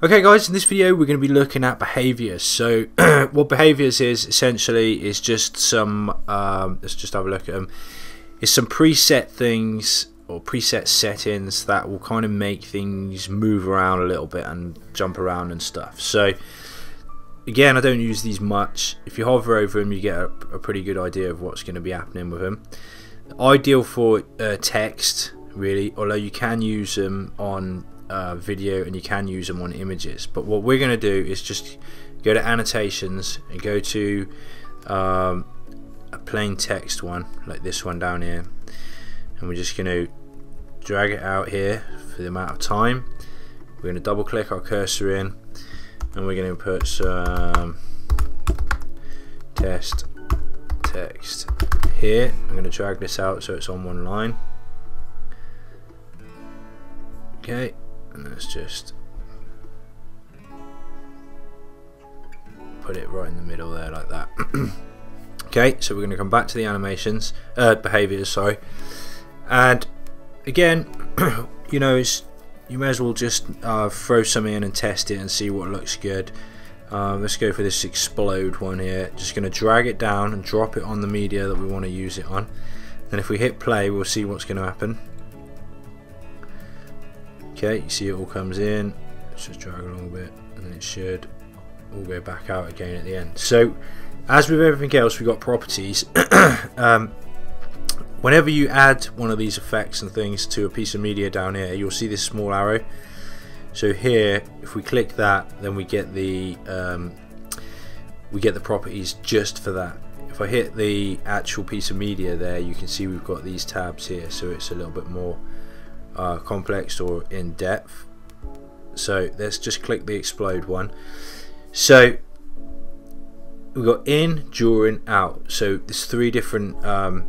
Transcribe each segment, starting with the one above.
Okay guys, in this video we're going to be looking at behaviors. So what behaviors is essentially is just some, um, let's just have a look at them, is some preset things or preset settings that will kind of make things move around a little bit and jump around and stuff. So again I don't use these much. If you hover over them you get a, a pretty good idea of what's going to be happening with them. Ideal for uh, text really, although you can use them on uh, video and you can use them on images. But what we're going to do is just go to annotations and go to um, a plain text one like this one down here. And we're just going to drag it out here for the amount of time. We're going to double click our cursor in and we're going to put some test text here. I'm going to drag this out so it's on one line. Okay and let's just put it right in the middle there like that. Okay so we're going to come back to the animations uh, behaviors sorry. And again you know you may as well just uh, throw something in and test it and see what looks good. Um, let's go for this explode one here. Just going to drag it down and drop it on the media that we want to use it on. Then if we hit play we'll see what's going to happen Okay, you see it all comes in. Let's just drag along a bit, and it should all go back out again at the end. So, as with everything else, we've got properties. um, whenever you add one of these effects and things to a piece of media down here, you'll see this small arrow. So here, if we click that, then we get the um, we get the properties just for that. If I hit the actual piece of media there, you can see we've got these tabs here, so it's a little bit more complex or in depth. So let's just click the explode one. So we've got in during out. So there's three different um,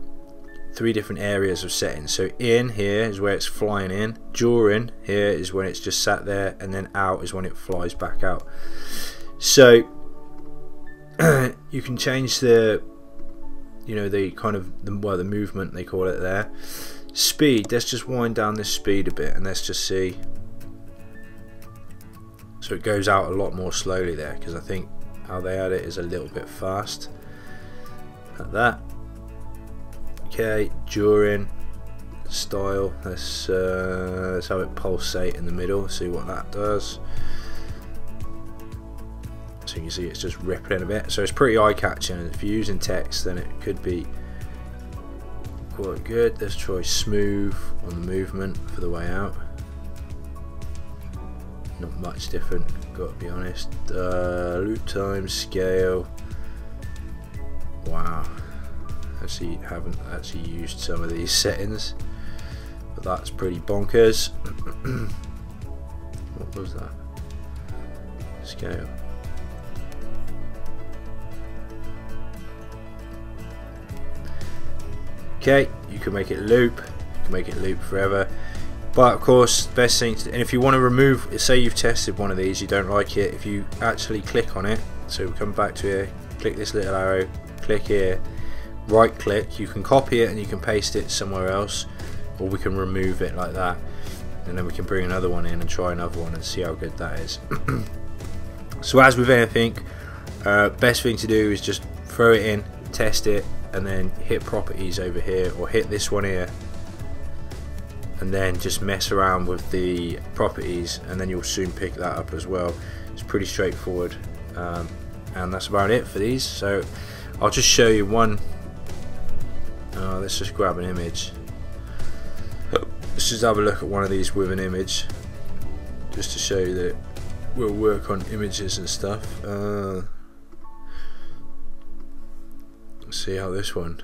three different areas of settings. So in here is where it's flying in. During here is when it's just sat there. And then out is when it flies back out. So you can change the you know the kind of the, well the movement they call it there Speed, let's just wind down this speed a bit and let's just see. So it goes out a lot more slowly there because I think how they had it is a little bit fast. Like that. Okay, during style, let's, uh, let's have it pulsate in the middle, see what that does. So you can see it's just rippling a bit. So it's pretty eye-catching. If you're using text, then it could be quite good. This choice smooth on the movement for the way out. Not much different, got to be honest. Uh, loop time, scale. Wow. Actually, haven't actually used some of these settings, but that's pretty bonkers. what was that? Scale. Okay you can make it loop you can make it loop forever. But of course best thing to, and if you want to remove say you've tested one of these you don't like it if you actually click on it so we come back to here click this little arrow click here right click you can copy it and you can paste it somewhere else or we can remove it like that. And then we can bring another one in and try another one and see how good that is. So as with anything uh, best thing to do is just throw it in test it and then hit properties over here or hit this one here and then just mess around with the properties and then you'll soon pick that up as well. It's pretty straightforward um, and that's about it for these. So I'll just show you one. Uh, let's just grab an image. Let's just have a look at one of these with an image just to show you that we'll work on images and stuff. Uh, see how this one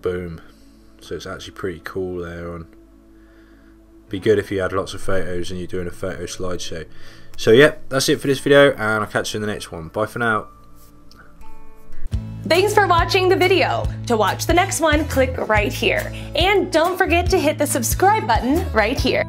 boom so it's actually pretty cool there on be good if you had lots of photos and you're doing a photo slideshow so yeah that's it for this video and I'll catch you in the next one bye for now Thanks for watching the video. To watch the next one, click right here. And don't forget to hit the subscribe button right here.